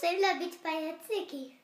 save la by paillettes,